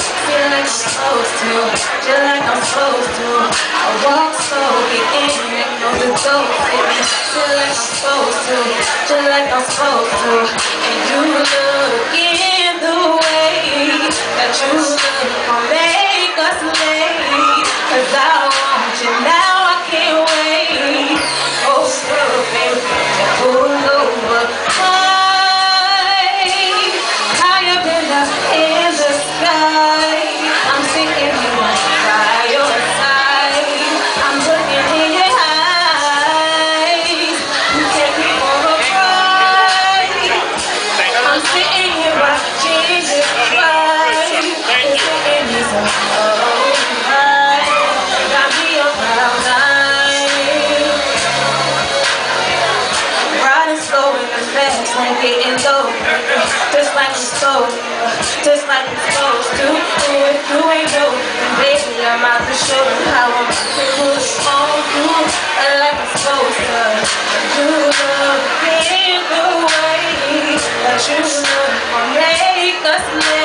Feel like I'm supposed to, feel like I'm supposed to. I walk slowly in and know the door fit me. Feel like I'm supposed to, feel like I'm supposed to. And you look in the way that you look for me. getting low Just like it's supposed Just like it's supposed to Do it, do Baby, I'm out to show you how I'm to Like it's supposed to Do the thing the way That you make us live